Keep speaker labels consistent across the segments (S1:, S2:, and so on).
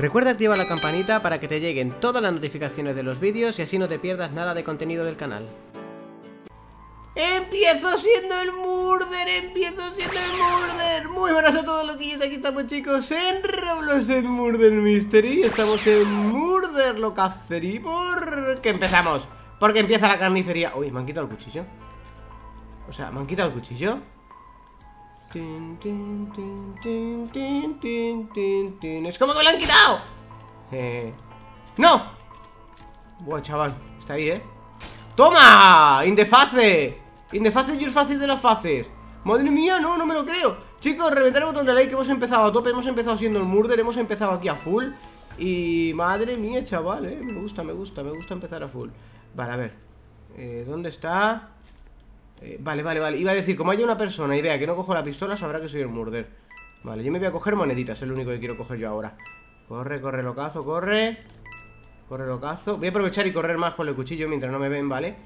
S1: Recuerda activar la campanita para que te lleguen todas las notificaciones de los vídeos y así no te pierdas nada de contenido del canal.
S2: Empiezo siendo el Murder, empiezo siendo el Murder. Muy buenas a todos loquillos, aquí estamos chicos en Roblox en Murder Mystery. Estamos en Murder Locacerí porque empezamos Porque empieza la carnicería. Uy, me han quitado el cuchillo. O sea, me han quitado el cuchillo Es como que me lo han quitado eh... ¡No! Buah, chaval, está ahí, ¿eh? ¡Toma! ¡Indeface! Indeface y el fácil de las faces Madre mía, no, no me lo creo Chicos, reventar el botón de like, hemos empezado a tope Hemos empezado siendo el murder, hemos empezado aquí a full Y madre mía, chaval, eh Me gusta, me gusta, me gusta empezar a full Vale, a ver eh, ¿Dónde está? Eh, vale, vale, vale. Iba a decir, como haya una persona y vea que no cojo la pistola Sabrá que soy el murder. Vale, yo me voy a coger moneditas, es lo único que quiero coger yo ahora. Corre, corre, locazo, corre. Corre, locazo. Voy a aprovechar y correr más con el cuchillo mientras no me ven, ¿vale?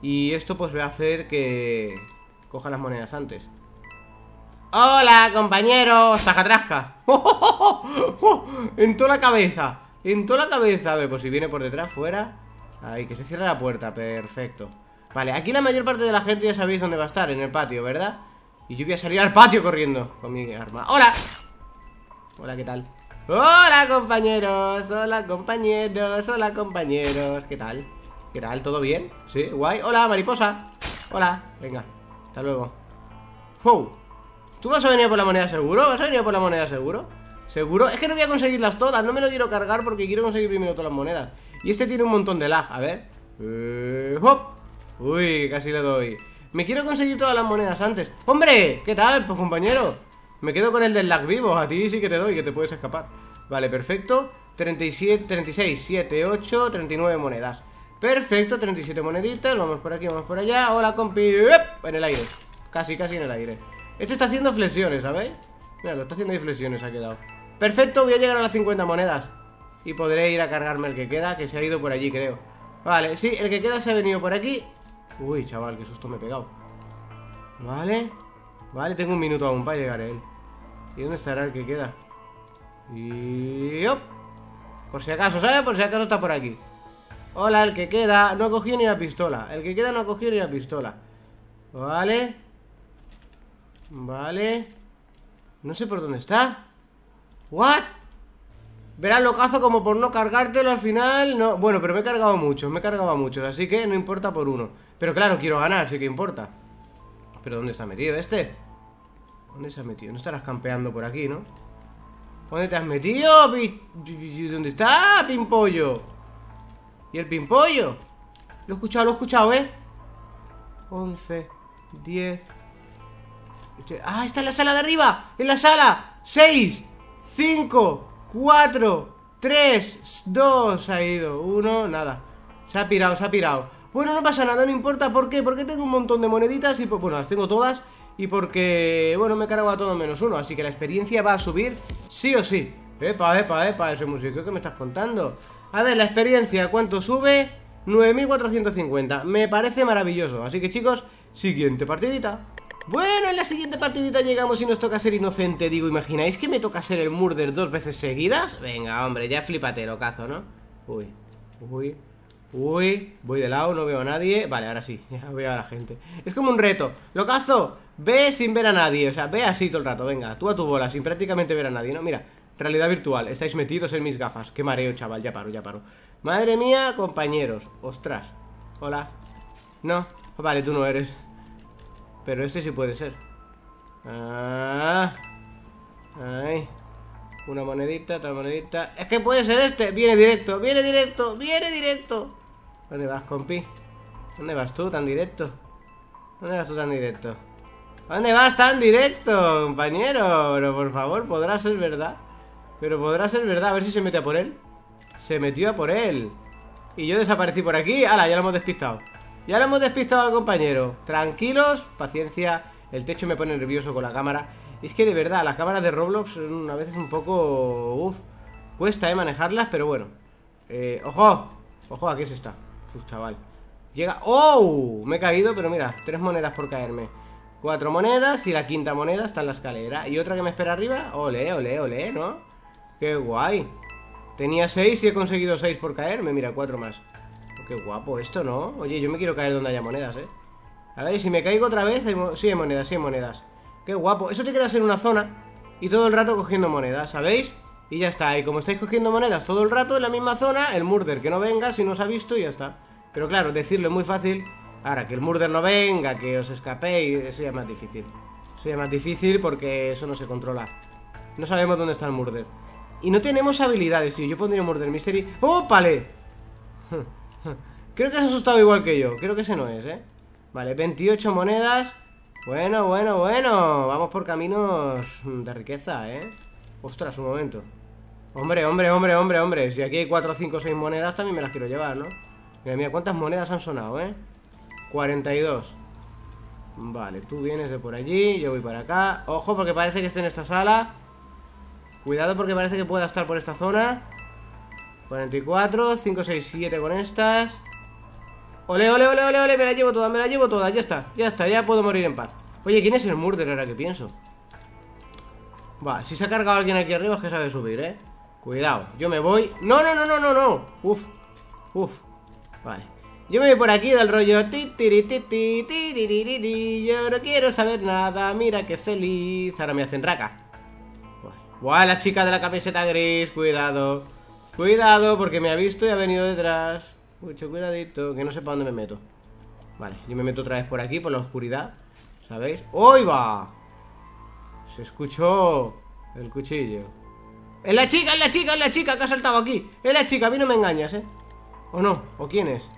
S2: Y esto pues va a hacer que coja las monedas antes. ¡Hola, compañeros! ¡Zajatrasca! En toda la cabeza En toda la cabeza A ver, pues si viene por detrás, fuera. Ahí, que se cierre la puerta, perfecto Vale, aquí la mayor parte de la gente ya sabéis dónde va a estar En el patio, ¿verdad? Y yo voy a salir al patio corriendo Con mi arma ¡Hola! Hola, ¿qué tal? Hola, compañeros Hola, compañeros Hola, compañeros ¿Qué tal? ¿Qué tal? ¿Todo bien? ¿Sí? ¿Guay? ¡Hola, mariposa! Hola, venga, hasta luego ¡Wow! ¿Tú vas a venir por la moneda seguro? ¿Vas a venir por la moneda seguro? ¿Seguro? Es que no voy a conseguirlas todas No me lo quiero cargar porque quiero conseguir primero todas las monedas Y este tiene un montón de lag, a ver eh, ¡Hop! Uy, casi le doy. Me quiero conseguir todas las monedas antes. ¡Hombre! ¿Qué tal? Pues compañero Me quedo con el del lag vivo. A ti sí que te doy, que te puedes escapar. Vale, perfecto. 37, 36, 7, 8, 39 monedas. Perfecto, 37 moneditas, vamos por aquí, vamos por allá. Hola compi, en el aire. Casi, casi en el aire. Este está haciendo flexiones, ¿sabéis? Mira, lo está haciendo ahí flexiones, ha quedado. Perfecto, voy a llegar a las 50 monedas. Y podré ir a cargarme el que queda Que se ha ido por allí, creo. Vale, sí, el que queda se ha venido por aquí Uy, chaval, qué susto me he pegado. Vale Vale, tengo un minuto aún para llegar a él. ¿Y dónde estará el que queda? Y... Por si acaso, ¿sabes? Por si acaso está por aquí. Hola, el que queda. No ha cogido ni la pistola. El que queda no ha cogido ni la pistola. Vale. Vale. No sé por dónde está. ¿What? Verás locazo como por no cargártelo al final. No. Bueno, pero me he cargado mucho Me he cargado muchos Así que no importa por uno Pero claro, quiero ganar Sí que importa ¿Pero dónde está metido este? ¿Dónde se ha metido? No estarás campeando por aquí, ¿no? ¿Dónde te has metido? ¿Dónde está, pimpollo? ¿Y el pimpollo? Lo he escuchado, lo he escuchado, ¿eh? 11, 10 ¡Ah, está en la sala de arriba! ¡En la sala! 6, 5, 4, 3, 2 Ha ido, 1, nada Se ha pirado, se ha pirado Bueno, no pasa nada, no importa, ¿por qué? Porque tengo un montón de moneditas y, pues, bueno, las tengo todas Y porque, bueno, me he a todo menos uno Así que la experiencia va a subir sí o sí Epa, epa, epa, ese músico que me estás contando a ver, la experiencia, ¿cuánto sube? 9450, me parece maravilloso Así que chicos, siguiente partidita Bueno, en la siguiente partidita llegamos y nos toca ser inocente Digo, ¿imagináis que me toca ser el murder dos veces seguidas? Venga, hombre, ya flipate, locazo, ¿no? Uy, uy, uy Voy de lado, no veo a nadie. Vale, ahora sí, ya veo a la gente. Es como un reto, locazo, ve sin ver a nadie O sea, ve así todo el rato, venga Tú a tu bola, sin prácticamente ver a nadie, ¿no? Mira, Realidad virtual, estáis metidos en mis gafas. Qué mareo, chaval, ya paro, ya paro. Madre mía, compañeros, ostras. Hola. No, vale, tú no eres. Pero este sí puede ser. Ah. Ay. Una monedita, otra monedita. Es que puede ser este, viene directo, viene directo Viene directo ¿Dónde vas, compi? ¿Dónde vas tú tan directo? ¿Dónde vas tú tan directo? ¿Dónde vas tan directo, compañero? Pero por favor, podrá ser verdad pero podrá ser verdad, a ver si se mete a por él Se metió a por él Y yo desaparecí por aquí, ¡Hala! Ya lo hemos despistado Ya lo hemos despistado al compañero Tranquilos, paciencia El techo me pone nervioso con la cámara Es que de verdad, las cámaras de Roblox a veces un poco... Uf, cuesta, ¿eh? Manejarlas, pero bueno eh, ¡Ojo! Ojo, aquí se está Uf, chaval Llega... ¡Oh! Me he caído, pero mira Tres monedas por caerme Cuatro monedas y la quinta moneda está en la escalera Y otra que me espera arriba Ole, ole, ole, ¿no? ¡Qué guay! Tenía 6 y he conseguido 6 por caerme. Mira, 4 más. Oh, qué guapo esto, ¿no? Oye, yo me quiero caer donde haya monedas, ¿eh? A ver, si me caigo otra vez, hay sí hay monedas, sí hay monedas. Qué guapo. Eso te quedas en una zona y todo el rato cogiendo monedas, ¿sabéis? Y ya está. Y como estáis cogiendo monedas todo el rato en la misma zona, el murder que no venga, si no os ha visto, y ya está. Pero claro, decirlo es muy fácil. Ahora, que el murder no venga, que os escapéis, eso ya es más difícil. Eso ya es más difícil porque eso no se controla. No sabemos dónde está el murder. Y no tenemos habilidades, tío. Yo pondría murder mystery. ¡Ópale! Creo que has asustado igual que yo. Creo que ese no es, ¿eh? Vale, 28 monedas. Bueno, bueno, bueno. Vamos por caminos de riqueza, ¿eh? Ostras, un momento. Hombre, hombre, hombre, hombre, hombre. Si aquí hay 4, 5, 6 monedas, también me las quiero llevar, ¿no? Mira, mira, cuántas monedas han sonado, ¿eh? 42. Vale, tú vienes de por allí, yo voy para acá. Ojo, porque parece que esté en esta sala. Cuidado porque parece que pueda estar por esta zona. 44, 5, 6, 7 con estas. Ole, ole, ole, ole, ole, me la llevo toda, me la llevo toda, ya está, ya está, ya puedo morir en paz Oye, ¿quién es el murder ahora que pienso? Va, si se ha cargado alguien aquí arriba es que sabe subir, ¿eh? Cuidado, yo me voy. No, no, no, no, no, no. Uf, uf. Vale. Yo me voy por aquí del rollo. Yo no quiero saber nada. Mira qué feliz. Ahora me hacen raca. Buah, la chica de la camiseta gris. Cuidado. Cuidado porque me ha visto y ha venido detrás. Mucho cuidadito, que no sé para dónde me meto. Vale, yo me meto otra vez por aquí, por la oscuridad. ¿Sabéis? ¡Hoy va! Se escuchó el cuchillo ¡Es la chica, es la chica, es la chica que ha saltado aquí! ¡Es la chica! A mí no me engañas, ¿eh? ¿O no? ¿O quién es?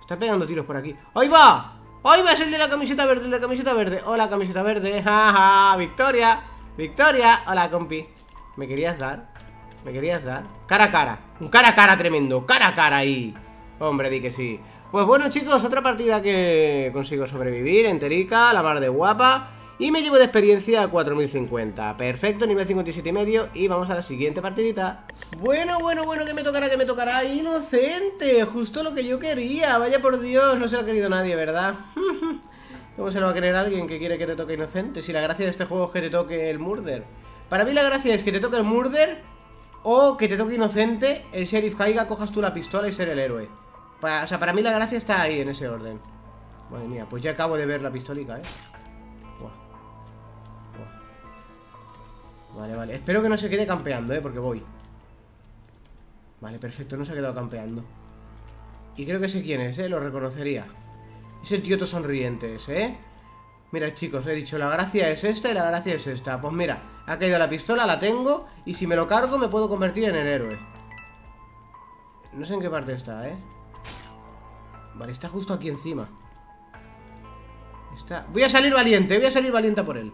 S2: Está pegando tiros por aquí ¡Ahí va! ¡Ahí va! Es el de la camiseta verde, el de la camiseta verde Hola, camiseta verde ¡Ja, ja! ¡Victoria! ¡Victoria! Hola, compi ¿Me querías dar? ¿Me querías dar? Cara a cara Un cara a cara tremendo Cara a cara ahí Hombre, di que sí. Pues bueno, chicos, otra partida que consigo sobrevivir, enterica, la mar de guapa. Y me llevo de experiencia a 4050 Perfecto, nivel 57 y medio. Y vamos a la siguiente partidita. Bueno, bueno, bueno, que me tocará, que me tocará. Inocente, justo lo que yo quería. Vaya por Dios, no se lo ha querido nadie, ¿verdad? ¿Cómo se lo va a querer alguien que quiere que te toque inocente? Si la gracia de este juego es que te toque el murder. Para mí la gracia es que te toque el murder O que te toque inocente El sheriff caiga, cojas tú la pistola y ser el héroe. O sea, para mí la gracia está ahí, en ese orden. Madre mía, pues ya acabo de ver la pistolica, ¿eh? Vale, vale Espero que no se quede campeando, ¿eh? Porque voy Vale, perfecto, no se ha quedado campeando Y creo que sé quién es, ¿eh? Lo reconocería Es el tío sonriente ¿eh? Mira, chicos, he dicho, la gracia es esta y la gracia es esta Pues mira, ha caído la pistola, la tengo Y si me lo cargo me puedo convertir en el héroe No sé en qué parte está, ¿eh? Vale, está justo aquí encima Está... Voy a salir valiente, voy a salir valiente por él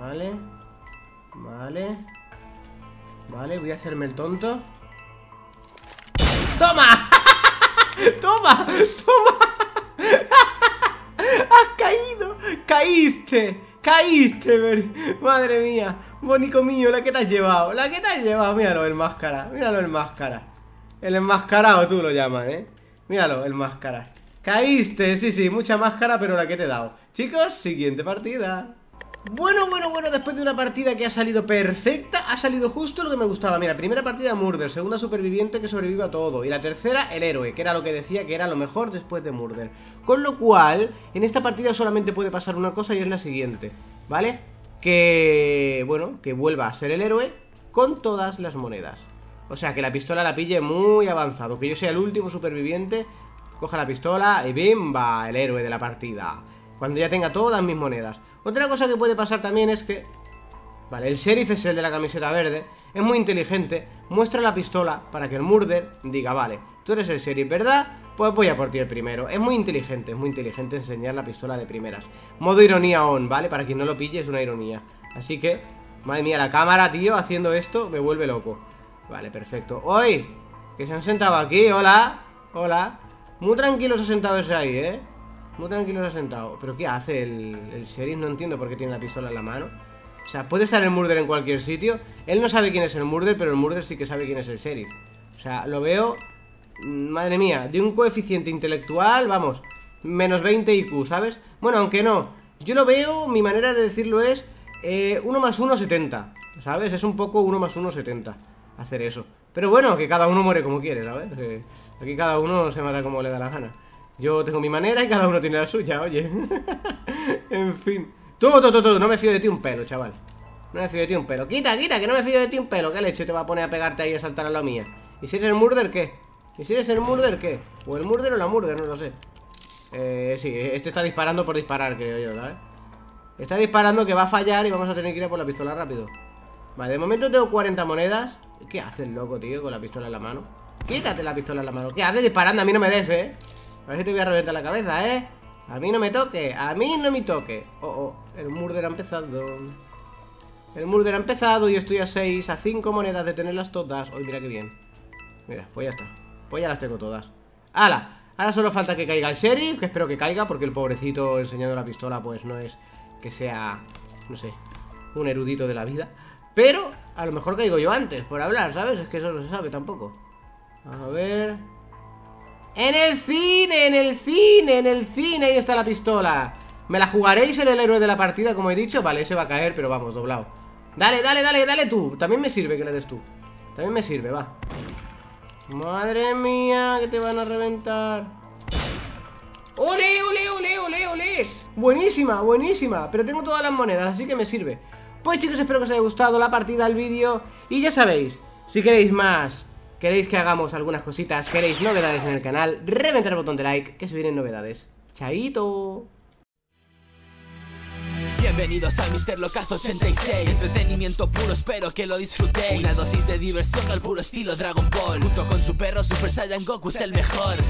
S2: Vale Vale Vale, voy a hacerme el tonto ¡Toma! ¡Toma! ¡Toma! ¡Has caído! ¡Caíste! ¡Caíste! Madre mía Bonico mío, la que te has llevado La que te has llevado, míralo, el máscara Míralo, el máscara el enmascarado tú lo llamas, ¿eh? Míralo, el máscara Caíste, sí, sí, mucha máscara, pero la que te he dado Chicos, siguiente partida bueno, bueno, bueno, después de una partida que ha salido perfecta, ha salido justo lo que me gustaba. Mira, primera partida Murder, segunda superviviente que sobrevive a todo. Y la tercera, el héroe, que era lo que decía que era lo mejor después de Murder. Con lo cual, en esta partida solamente puede pasar una cosa y es la siguiente, ¿vale? Que, bueno, que vuelva a ser el héroe con todas las monedas. O sea, que la pistola la pille muy avanzado. Que yo sea el último superviviente, coja la pistola y bimba, el héroe de la partida. Cuando ya tenga todas mis monedas. Otra cosa que puede pasar también es que... Vale, el sheriff es el de la camiseta verde. Es muy inteligente. Muestra la pistola para que el murder diga, vale, tú eres el sheriff, ¿verdad? Pues voy a por ti el primero. Es muy inteligente, es muy inteligente enseñar la pistola de primeras. Modo ironía on, ¿vale? Para quien no lo pille es una ironía. Así que, madre mía, la cámara, tío, haciendo esto me vuelve loco. Vale, perfecto ¡Hoy! Que se han sentado aquí, hola Hola Muy tranquilo se ha sentado ese ahí, ¿eh? Muy tranquilo se ha sentado ¿Pero qué hace el, el sheriff? No entiendo por qué tiene la pistola en la mano O sea, puede estar el murder en cualquier sitio Él no sabe quién es el murder Pero el murder sí que sabe quién es el sheriff O sea, lo veo Madre mía, de un coeficiente intelectual Vamos, menos 20 IQ, ¿sabes? Bueno, aunque no Yo lo veo, mi manera de decirlo es eh, 1 más 1, 70 ¿Sabes? Es un poco 1 más 1, 70 hacer eso. Pero bueno, que cada uno muere como quiere, ¿sabes? Que aquí cada uno se mata como le da la gana. Yo tengo mi manera y cada uno tiene la suya, oye. en fin. Tú, tú, tú, tú, no me fío de ti un pelo, chaval. No me fío de ti un pelo. Quita, quita, que no me fío de ti un pelo. ¿Qué leche te va a poner a pegarte ahí y a saltar a la mía? ¿Y si eres el murder, qué? ¿Y si eres el murder, qué? O el murder o la murder, no lo sé. Eh, sí, este está disparando por disparar, creo yo, ¿sabes? Está disparando que va a fallar y vamos a tener que ir a por la pistola rápido. Vale, de momento tengo 40 monedas. ¿Qué haces, loco, tío, con la pistola en la mano? Quítate la pistola en la mano. ¿Qué haces disparando? A mí no me des, ¿eh? A ver si te voy a reventar la cabeza, ¿eh? A mí no me toque, a mí no me toque. Oh, oh, el murder ha empezado. El murder ha empezado y estoy a 6, a 5 monedas de tenerlas todas. Uy, mira qué bien. Mira, pues ya está. Pues ya las tengo todas. ¡Hala! Ahora solo falta que caiga el sheriff, que espero que caiga, porque el pobrecito enseñando la pistola, pues no es que sea, no sé, un erudito de la vida. Pero a lo mejor caigo yo antes, por hablar, ¿sabes? Es que eso no se sabe tampoco. A ver... ¡En el cine! ¡En el cine! ¡En el cine! Ahí está la pistola. ¿Me la jugaréis en el héroe de la partida, como he dicho? Vale, ese va a caer, pero vamos, doblado. Dale, dale, dale, dale tú. También me sirve que le des tú. También me sirve, va. Madre mía, que te van a reventar. ¡Ole, ole, ole, ole, ole! Buenísima, buenísima. Pero tengo todas las monedas, así que me sirve. Pues chicos, espero que os haya gustado la partida, el vídeo. Y ya sabéis, si queréis más, queréis que hagamos algunas cositas, queréis novedades en el canal, reventar el botón de like, que se vienen novedades. ¡Chaito!
S3: Bienvenidos al Mister Locazo 86 Entretenimiento puro, espero que lo disfrutéis. Una dosis de diversión al puro estilo Dragon Ball. Junto con su perro Super Saiyan Goku es el mejor